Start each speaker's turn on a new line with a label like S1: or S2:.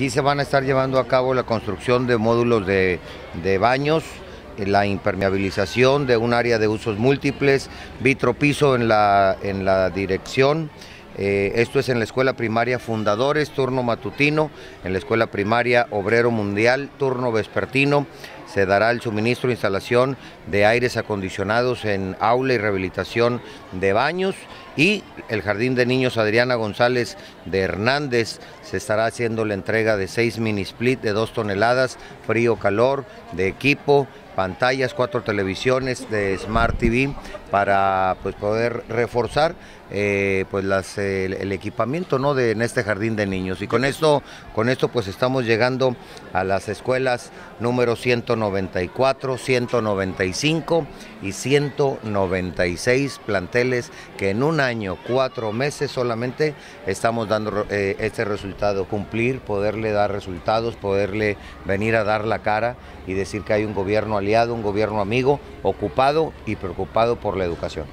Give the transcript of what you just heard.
S1: Aquí se van a estar llevando a cabo la construcción de módulos de, de baños, la impermeabilización de un área de usos múltiples, vitropiso en la, en la dirección. Eh, esto es en la escuela primaria Fundadores, turno matutino, en la escuela primaria Obrero Mundial, turno vespertino. Se dará el suministro e instalación de aires acondicionados en aula y rehabilitación de baños. Y el Jardín de Niños Adriana González de Hernández. Se estará haciendo la entrega de seis mini split de dos toneladas, frío-calor, de equipo, pantallas, cuatro televisiones de Smart TV para pues, poder reforzar eh, pues las, el, equipamiento ¿no? de, en este jardín de niños. Y con esto, con esto pues estamos llegando a las escuelas número 194, 195 y 196 planteles que en un año, cuatro meses solamente estamos dando eh, este resultado, cumplir, poderle dar resultados, poderle venir a dar la cara y decir que hay un gobierno aliado, un gobierno amigo, ocupado y preocupado por la educación.